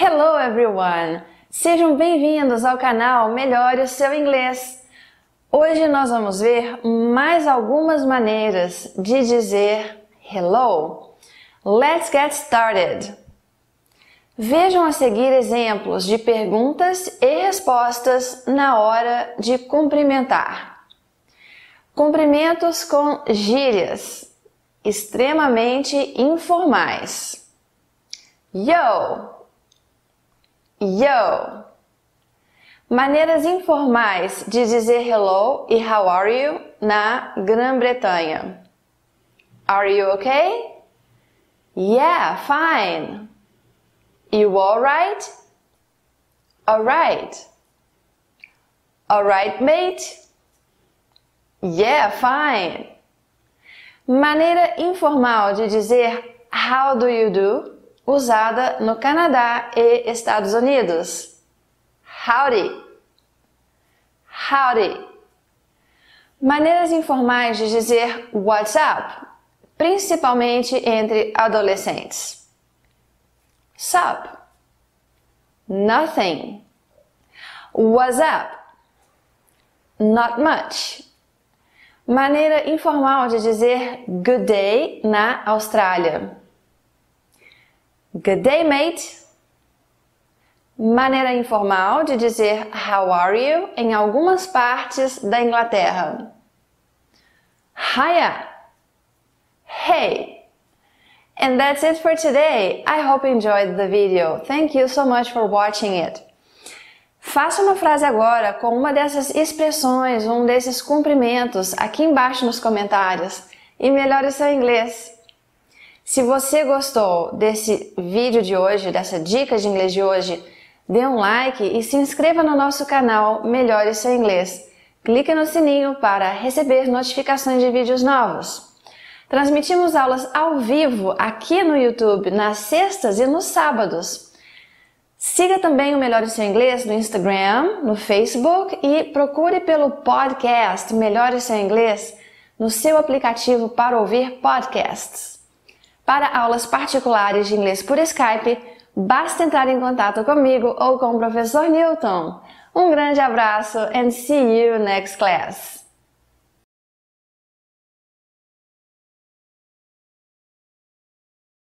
Hello everyone! Sejam bem-vindos ao canal Melhore o seu inglês. Hoje nós vamos ver mais algumas maneiras de dizer hello. Let's get started! Vejam a seguir exemplos de perguntas e respostas na hora de cumprimentar. Cumprimentos com gírias extremamente informais. Yo! Yo! Maneiras informais de dizer hello e how are you na Grã-Bretanha. Are you okay? Yeah, fine. You alright? Alright. Alright, mate? Yeah, fine. Maneira informal de dizer how do you do, usada no Canadá e Estados Unidos. Howdy. Howdy. Maneiras informais de dizer what's up, principalmente entre adolescentes. Sup. Nothing. What's up? Not much. Maneira informal de dizer good day na Austrália. Good day, mate. Maneira informal de dizer how are you em algumas partes da Inglaterra. Hiya. Hey. And that's it for today. I hope you enjoyed the video. Thank you so much for watching it. Faça uma frase agora com uma dessas expressões, um desses cumprimentos aqui embaixo nos comentários e melhore seu inglês. Se você gostou desse vídeo de hoje, dessa dica de inglês de hoje, dê um like e se inscreva no nosso canal Melhore seu inglês. Clique no sininho para receber notificações de vídeos novos. Transmitimos aulas ao vivo aqui no YouTube nas sextas e nos sábados. Siga também o Melhore Seu Inglês no Instagram, no Facebook e procure pelo podcast Melhore Seu Inglês no seu aplicativo para ouvir podcasts. Para aulas particulares de inglês por Skype, basta entrar em contato comigo ou com o professor Newton. Um grande abraço and see you next class!